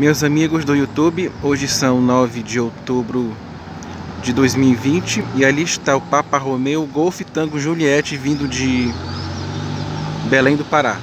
Meus amigos do YouTube, hoje são 9 de outubro de 2020 e ali está o Papa Romeu Golf Tango Juliette vindo de Belém do Pará.